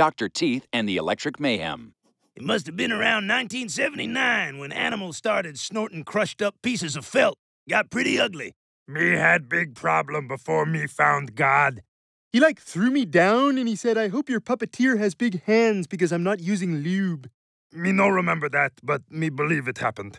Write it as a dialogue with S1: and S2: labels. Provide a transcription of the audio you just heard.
S1: Dr. Teeth and the Electric Mayhem.
S2: It must have been around 1979 when animals started snorting crushed up pieces of felt. Got pretty ugly.
S3: Me had big problem before me found God.
S4: He like threw me down and he said, I hope your puppeteer has big hands because I'm not using lube.
S3: Me no remember that, but me believe it happened.